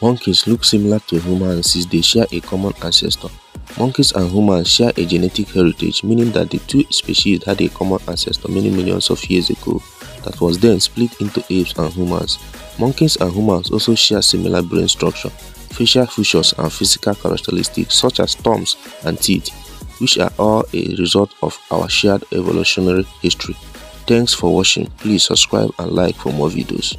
Monkeys look similar to humans since they share a common ancestor. Monkeys and humans share a genetic heritage meaning that the two species had a common ancestor many millions of years ago that was then split into apes and humans. Monkeys and humans also share similar brain structure, facial features and physical characteristics such as thumbs and teeth, which are all a result of our shared evolutionary history. Thanks for watching, please subscribe and like for more videos.